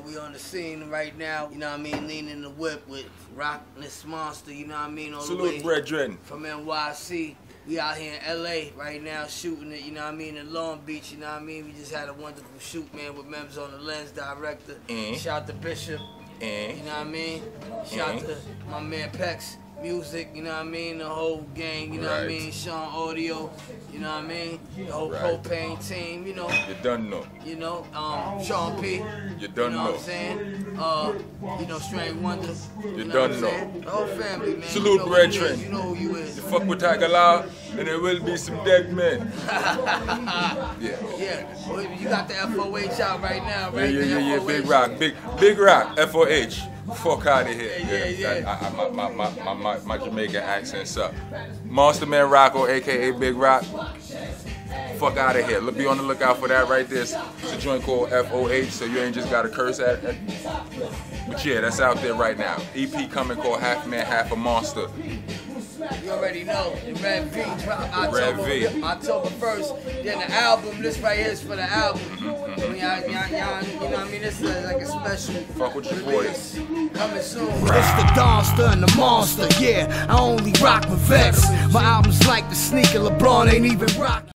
We on the scene right now, you know what I mean, leaning the whip with Rock this monster, you know what I mean, all the way Salute, brethren. from NYC. We out here in LA right now shooting it, you know what I mean, in Long Beach, you know what I mean? We just had a wonderful shoot, man, with Memz on the Lenz director. Mhm. Shout out to Bishop, And you know what I mean? Shout out Mhm. to my man Pex Music, you know what I mean? The whole gang, you know what I mean? Sean Audio, you know what I mean? The whole Right. propane team, you know, you done know. you know, um, Sean P. You You done know what. I'm saying? Uh, you know, Strange Wonder. You know done know. The whole family, man. Salute, you know who you brethren. You know who you is. You fuck with Tiger Law, and there will be some dead men. yeah. Yeah, well, you got the FOH out right now, Yeah, right? yeah, The yeah, yeah, Big Rock, big, big rock, F-O-H. Fuck out of here. Yeah, yeah, yeah. I, I, my, my, my, my, my, Jamaican accent's up. Monster Man Rocco, aka Big Rock. Fuck out of here. Look, be on the lookout for that right there. It's a joint called FOH, so you ain't just got to curse at it. But yeah, that's out there right now. EP coming called Half Man, Half a Monster. You already know. The Red V drop Red October, V. October 1st. Then the album, this right here is for the album. I mean, y'all, y'all, y'all, know what I mean? This is like a special Fuck with your release. Coming soon. It's the Donster and the Monster, yeah. I only rock with vets. My album's like the sneaker, LeBron ain't even rock.